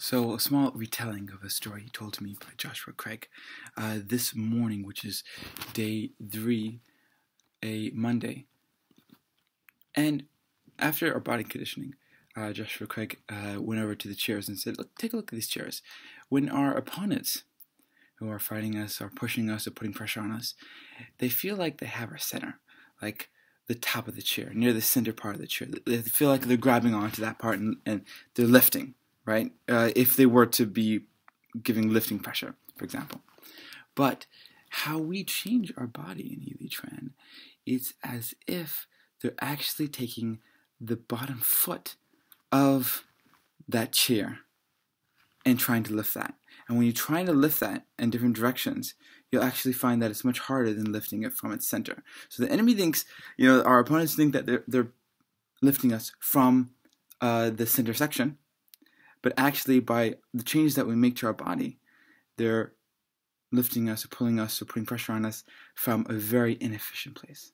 So, a small retelling of a story told to me by Joshua Craig uh, this morning, which is day three, a Monday. And after our body conditioning, uh, Joshua Craig uh, went over to the chairs and said, Look, take a look at these chairs. When our opponents who are fighting us, are pushing us, or putting pressure on us, they feel like they have our center, like the top of the chair, near the center part of the chair. They feel like they're grabbing onto that part and, and they're lifting right? Uh, if they were to be giving lifting pressure, for example. But how we change our body in I Liq is as if they're actually taking the bottom foot of that chair and trying to lift that. And when you're trying to lift that in different directions, you'll actually find that it's much harder than lifting it from its center. So the enemy thinks, you know, our opponents think that they're, they're lifting us from uh, the center section, but actually by the changes that we make to our body, they're lifting us or pulling us or putting pressure on us from a very inefficient place.